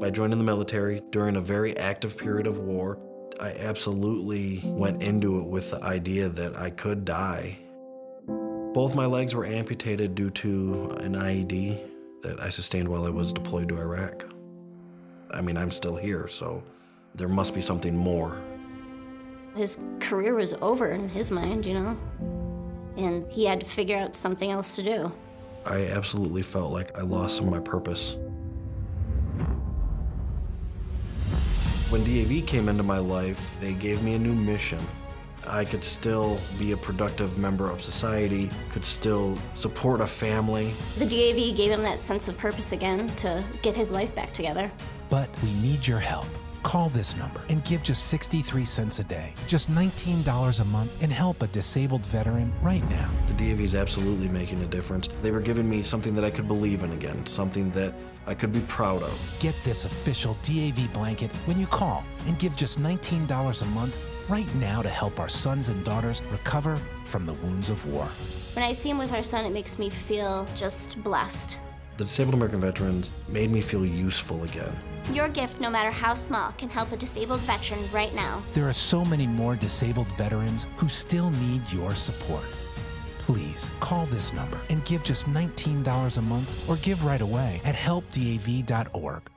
By joining the military during a very active period of war, I absolutely went into it with the idea that I could die. Both my legs were amputated due to an IED that I sustained while I was deployed to Iraq. I mean, I'm still here, so there must be something more. His career was over in his mind, you know, and he had to figure out something else to do. I absolutely felt like I lost some of my purpose. When DAV came into my life, they gave me a new mission. I could still be a productive member of society, could still support a family. The DAV gave him that sense of purpose again to get his life back together. But we need your help. Call this number and give just 63 cents a day, just $19 a month, and help a disabled veteran right now. The DAV is absolutely making a difference. They were giving me something that I could believe in again, something that I could be proud of. Get this official DAV blanket when you call and give just $19 a month right now to help our sons and daughters recover from the wounds of war. When I see him with our son, it makes me feel just blessed. The Disabled American Veterans made me feel useful again. Your gift, no matter how small, can help a disabled veteran right now. There are so many more disabled veterans who still need your support. Please call this number and give just $19 a month or give right away at helpdav.org.